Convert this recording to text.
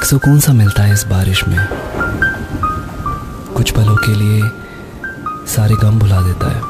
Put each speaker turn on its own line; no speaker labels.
एक सुकून सा मिलता है इस बारिश में। कुछ पलों के लिए सारे गम भुला देता है।